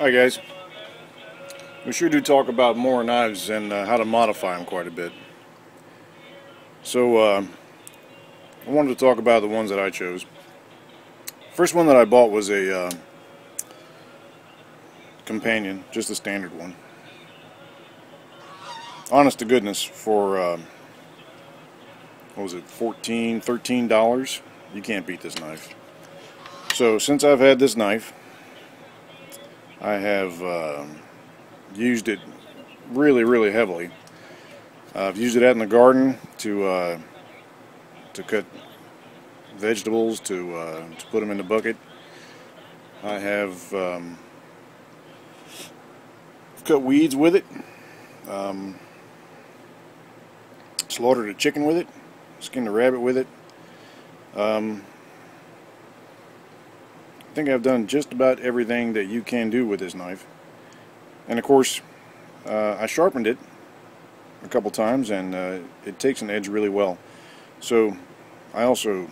Hi guys. We sure do talk about Mora knives and uh, how to modify them quite a bit. So uh, I wanted to talk about the ones that I chose. First one that I bought was a uh, companion, just a standard one. Honest to goodness, for uh, what was it, 14 $13? You can't beat this knife. So since I've had this knife, I have uh, used it really, really heavily. I've used it out in the garden to uh, to cut vegetables, to uh, to put them in the bucket. I have um, cut weeds with it, um, slaughtered a chicken with it, skinned a rabbit with it. Um, I think I've done just about everything that you can do with this knife. And of course, uh, I sharpened it a couple times and uh, it takes an edge really well. So I also,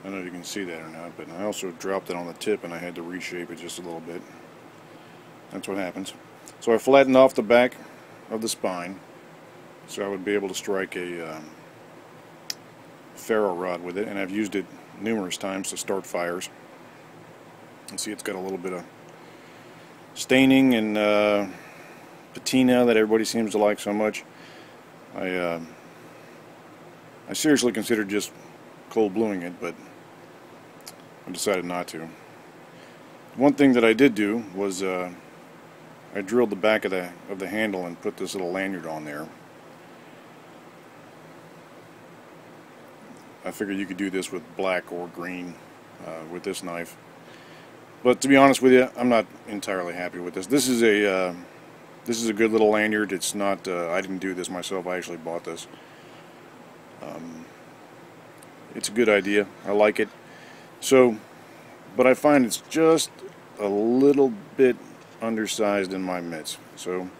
I don't know if you can see that or not, but I also dropped it on the tip and I had to reshape it just a little bit. That's what happens. So I flattened off the back of the spine so I would be able to strike a um, ferro rod with it and I've used it numerous times to start fires. You see it's got a little bit of staining and uh, patina that everybody seems to like so much. I uh, I seriously considered just cold bluing it, but I decided not to. One thing that I did do was uh, I drilled the back of the of the handle and put this little lanyard on there. I figured you could do this with black or green uh, with this knife. But to be honest with you, I'm not entirely happy with this. This is a uh, this is a good little lanyard. It's not. Uh, I didn't do this myself. I actually bought this. Um, it's a good idea. I like it. So, but I find it's just a little bit undersized in my mitts. So,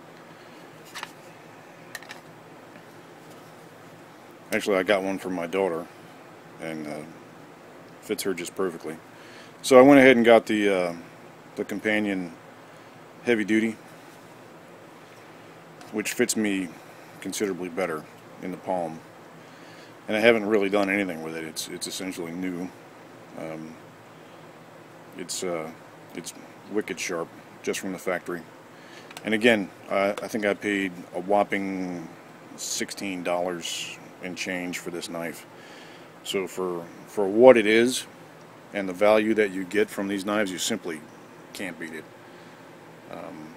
actually, I got one for my daughter, and uh, fits her just perfectly. So I went ahead and got the uh, the companion heavy duty, which fits me considerably better in the palm. And I haven't really done anything with it. It's it's essentially new. Um, it's uh, it's wicked sharp, just from the factory. And again, I, I think I paid a whopping sixteen dollars and change for this knife. So for for what it is, and the value that you get from these knives, you simply can't beat it. Um,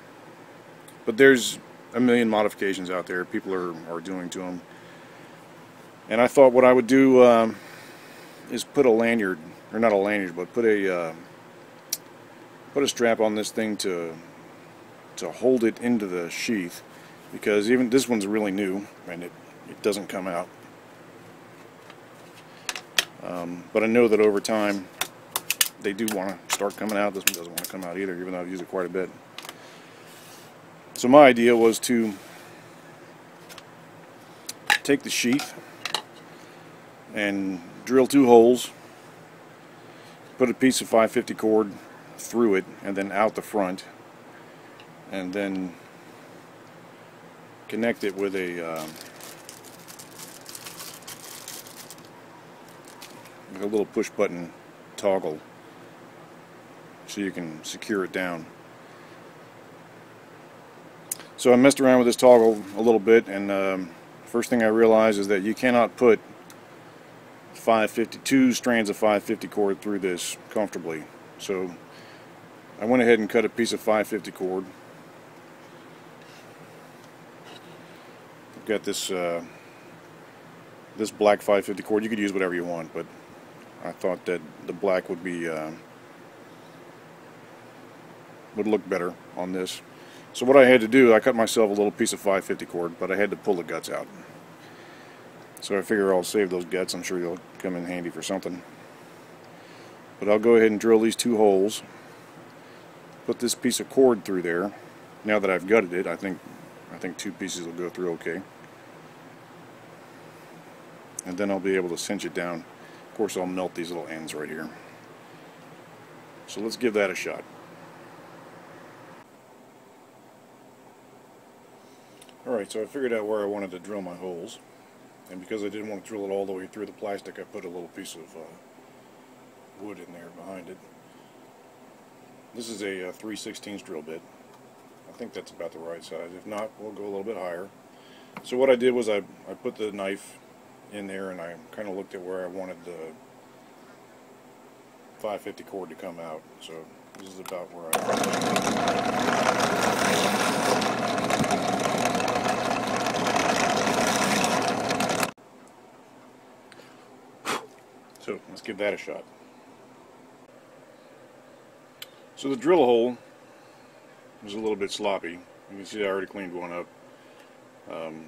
but there's a million modifications out there people are, are doing to them. And I thought what I would do um, is put a lanyard, or not a lanyard, but put a uh, put a strap on this thing to to hold it into the sheath because even this one's really new and it, it doesn't come out. Um, but I know that over time they do want to start coming out. This one doesn't want to come out either, even though I've used it quite a bit. So my idea was to take the sheath and drill two holes, put a piece of 550 cord through it and then out the front, and then connect it with a uh, a little push button toggle you can secure it down. So I messed around with this toggle a little bit and um, first thing I realized is that you cannot put 552 strands of 550 cord through this comfortably. So I went ahead and cut a piece of 550 cord. I've got this uh, this black 550 cord. You could use whatever you want, but I thought that the black would be uh, would look better on this. So what I had to do, I cut myself a little piece of 550 cord, but I had to pull the guts out. So I figure I'll save those guts. I'm sure they'll come in handy for something. But I'll go ahead and drill these two holes. Put this piece of cord through there. Now that I've gutted it, I think I think two pieces will go through okay. And then I'll be able to cinch it down. Of course, I'll melt these little ends right here. So let's give that a shot. Alright, so I figured out where I wanted to drill my holes. And because I didn't want to drill it all the way through the plastic, I put a little piece of uh, wood in there behind it. This is a, uh 3 16 drill bit. I think that's about the right size. If not, we'll go a little bit higher. So what I did was I, I put the knife in there and I kind of looked at where I wanted the 550 cord to come out. So this is about where I... So let's give that a shot. So the drill hole was a little bit sloppy. You can see I already cleaned one up. Um,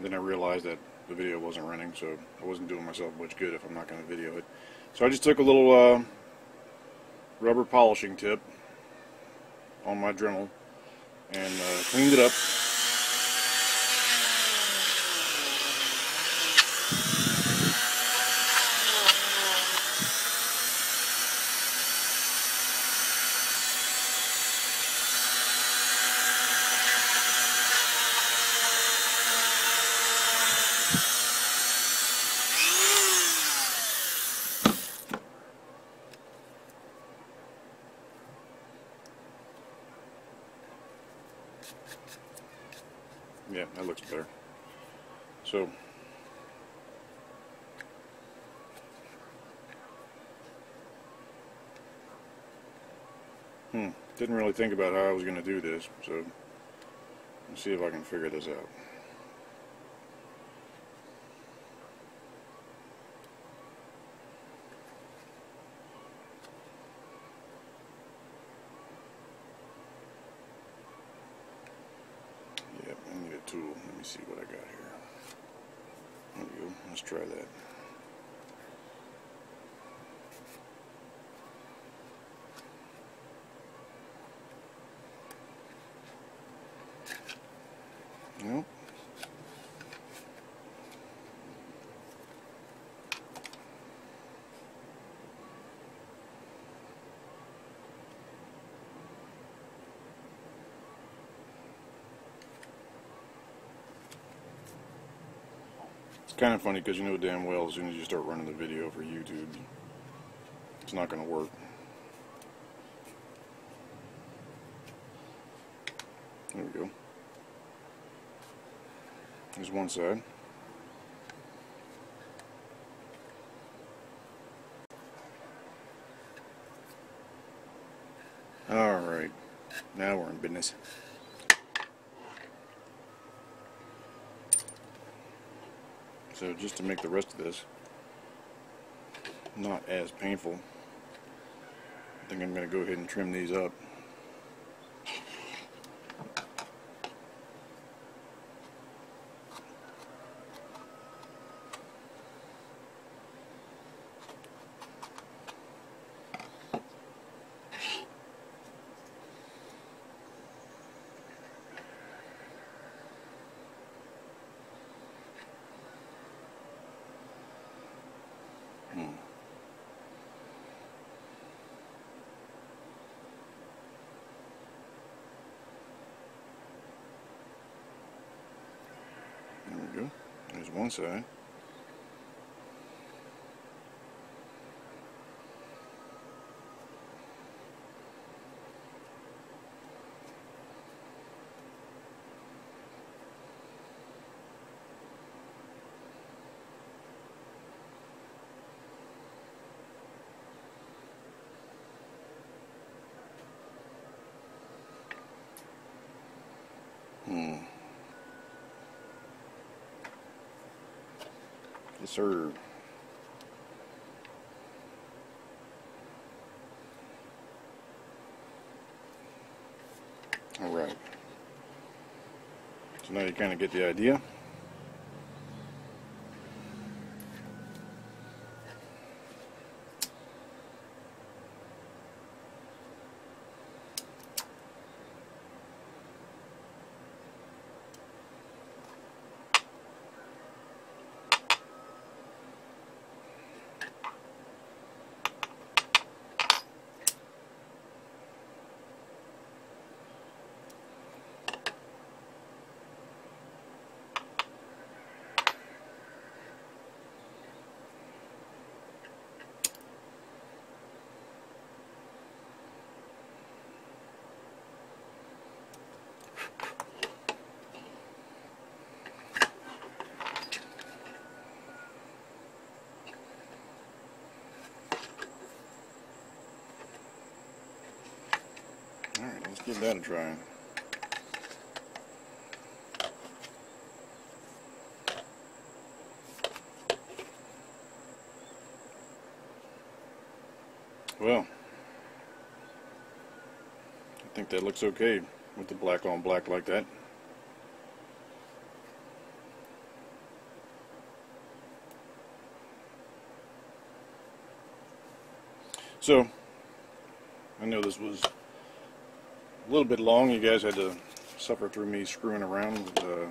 then I realized that the video wasn't running, so I wasn't doing myself much good if I'm not going to video it. So I just took a little uh, rubber polishing tip on my Dremel and uh, cleaned it up. Yeah, that looks better. So, hmm, didn't really think about how I was going to do this, so let's see if I can figure this out. Yep, I need a tool. Let me see what I got here. There Let's try that. It's kind of funny because you know damn well as soon as you start running the video for YouTube, it's not going to work. There we go. There's one side. Alright, now we're in business. So just to make the rest of this not as painful, I think I'm going to go ahead and trim these up. Hmm. There we go. One side. Hmm. Yes, sir. All right. So now you kind of get the idea. Give that a try. Well, I think that looks okay with the black on black like that. So, I know this was a little bit long. You guys had to suffer through me screwing around with uh,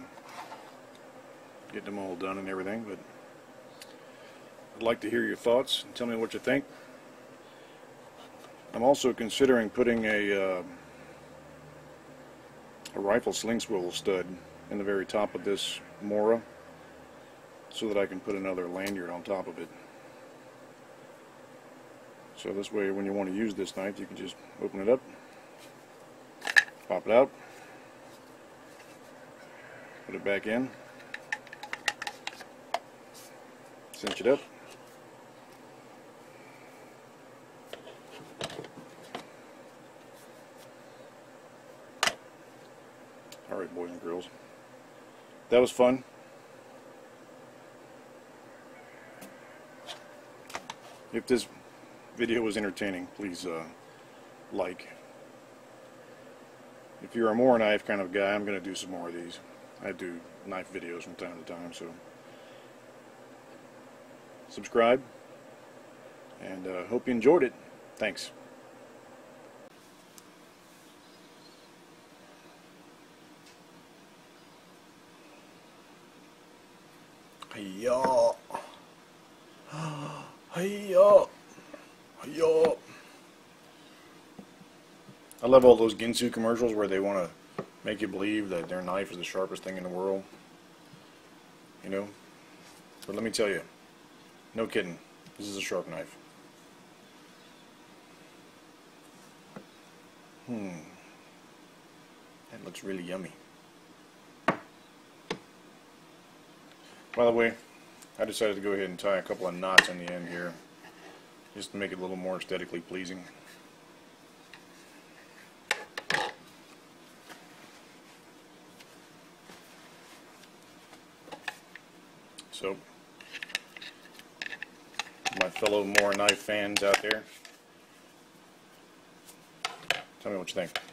getting them all done and everything, but I'd like to hear your thoughts and tell me what you think. I'm also considering putting a, uh, a rifle sling swivel stud in the very top of this Mora so that I can put another lanyard on top of it. So this way when you want to use this knife you can just open it up, pop it out, put it back in, cinch it up, Alright boys and girls, that was fun. If this video was entertaining, please uh, like. If you're a Mora knife kind of guy, I'm going to do some more of these. I do knife videos from time to time, so subscribe, and uh, hope you enjoyed it. Thanks. Hiya. Hiya. Hiya. I love all those Ginsu commercials where they want to make you believe that their knife is the sharpest thing in the world. You know? But let me tell you, no kidding, this is a sharp knife. Hmm. That looks really yummy. By the way, I decided to go ahead and tie a couple of knots in the end here, just to make it a little more aesthetically pleasing. So, my fellow Mora Knife fans out there, tell me what you think.